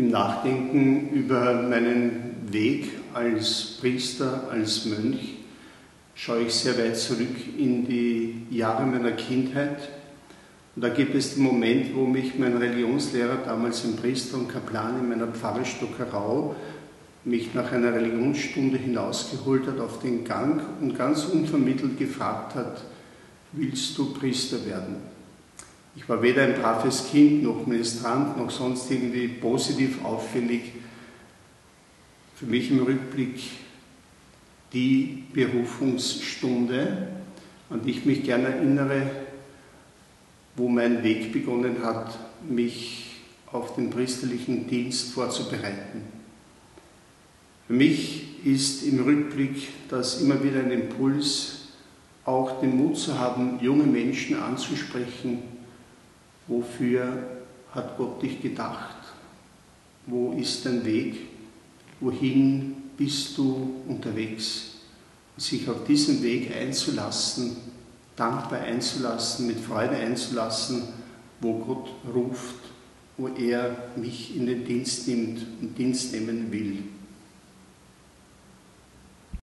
Im Nachdenken über meinen Weg als Priester, als Mönch, schaue ich sehr weit zurück in die Jahre meiner Kindheit. Und da gibt es den Moment, wo mich mein Religionslehrer, damals ein Priester und Kaplan in meiner Pfarre Stockerau, mich nach einer Religionsstunde hinausgeholt hat auf den Gang und ganz unvermittelt gefragt hat, willst du Priester werden? Ich war weder ein braves Kind noch Ministrant noch sonst irgendwie positiv auffällig. Für mich im Rückblick die Berufungsstunde, an die ich mich gerne erinnere, wo mein Weg begonnen hat, mich auf den priesterlichen Dienst vorzubereiten. Für mich ist im Rückblick das immer wieder ein Impuls, auch den Mut zu haben, junge Menschen anzusprechen, wofür hat Gott dich gedacht, wo ist dein Weg, wohin bist du unterwegs, sich auf diesen Weg einzulassen, dankbar einzulassen, mit Freude einzulassen, wo Gott ruft, wo er mich in den Dienst nimmt und Dienst nehmen will.